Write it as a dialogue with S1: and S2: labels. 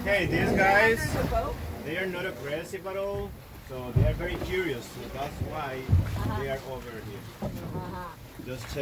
S1: Okay, these guys, they are not aggressive at all, so they are very curious. So that's why they are over here. Just check.